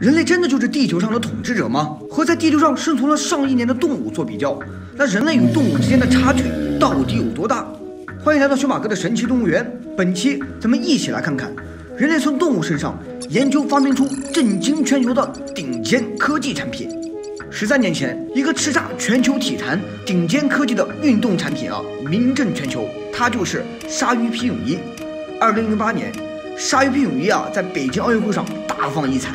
人类真的就是地球上的统治者吗？和在地球上生存了上亿年的动物做比较，那人类与动物之间的差距到底有多大？欢迎来到小马哥的神奇动物园。本期咱们一起来看看，人类从动物身上研究发明出震惊全球的顶尖科技产品。十三年前，一个叱咤全球体坛顶尖科技的运动产品啊，名震全球，它就是鲨鱼皮泳衣。二零零八年，鲨鱼皮泳衣啊，在北京奥运会上大放异彩。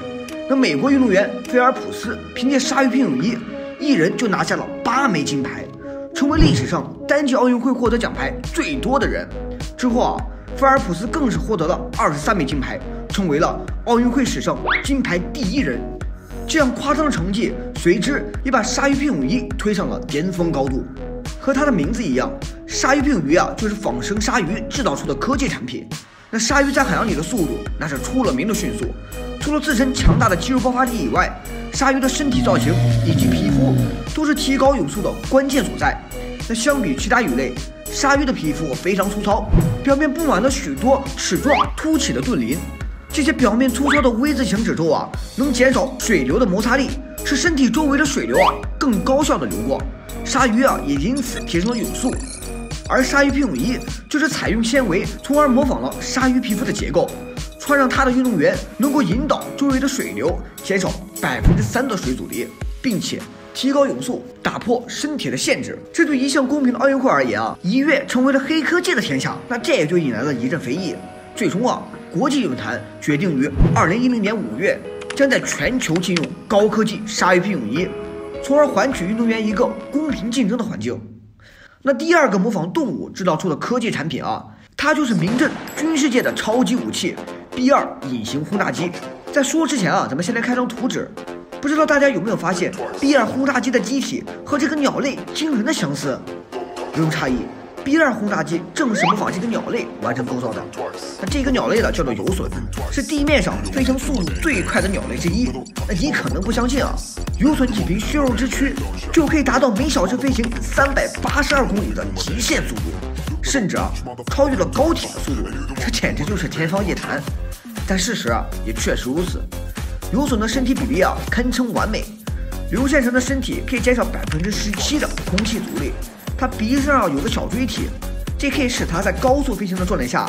那美国运动员菲尔普斯凭借鲨鱼皮泳衣，一人就拿下了八枚金牌，成为历史上单届奥运会获得奖牌最多的人。之后啊，菲尔普斯更是获得了二十三枚金牌，成为了奥运会史上金牌第一人。这样夸张的成绩，随之也把鲨鱼皮泳衣推上了巅峰高度。和它的名字一样，鲨鱼皮泳衣啊，就是仿生鲨鱼制造出的科技产品。那鲨鱼在海洋里的速度，那是出了名的迅速。除了自身强大的肌肉爆发力以外，鲨鱼的身体造型以及皮肤都是提高泳速的关键所在。那相比其他鱼类，鲨鱼的皮肤非常粗糙，表面布满了许多齿状凸起的盾鳞。这些表面粗糙的 V 字形褶皱啊，能减少水流的摩擦力，使身体周围的水流啊更高效的流过。鲨鱼啊也因此提升了泳速。而鲨鱼皮泳衣就是采用纤维，从而模仿了鲨鱼皮肤的结构。穿上它的运动员能够引导周围的水流，减少百分之三的水阻力，并且提高泳速，打破身体的限制。这对一向公平的奥运会而言啊，一跃成为了黑科技的天下。那这也就引来了一阵非议。最终啊，国际泳坛决定于二零一零年五月，将在全球禁用高科技鲨鱼皮泳衣，从而换取运动员一个公平竞争的环境。那第二个模仿动物制造出的科技产品啊，它就是名震军事界的超级武器。B 二隐形轰炸机，在说之前啊，咱们先来看张图纸，不知道大家有没有发现，B 二轰炸机的机体和这个鸟类惊人的相似？不用诧异，B 二轰炸机正是模仿这个鸟类完成构造的。那这个鸟类呢，叫做游隼，是地面上飞行速度最快的鸟类之一。那你可能不相信啊，游隼仅凭血肉之躯就可以达到每小时飞行三百八十二公里的极限速度，甚至啊，超越了高铁的速度，这简直就是天方夜谭。但事实啊，也确实如此。游隼的身体比例啊，堪称完美。流线型的身体可以减少百分之十七的空气阻力。它鼻子上有个小锥体，这可以使它在高速飞行的状态下，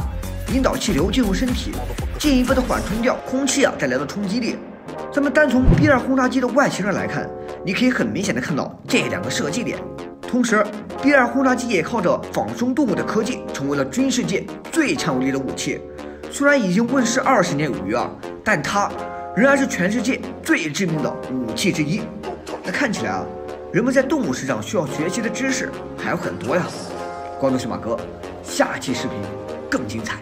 引导气流进入身体，进一步的缓冲掉空气啊带来的冲击力。咱们单从 B 二轰炸机的外形上来看，你可以很明显的看到这两个设计点。同时，B 二轰炸机也靠着仿生动物的科技，成为了军事界最强有力的武器。虽然已经问世二十年有余啊，但它仍然是全世界最致命的武器之一。那看起来啊，人们在动物身上需要学习的知识还有很多呀。关注小马哥，下期视频更精彩。